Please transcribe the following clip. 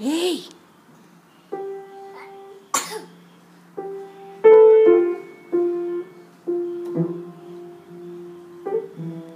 哎。thank mm -hmm. you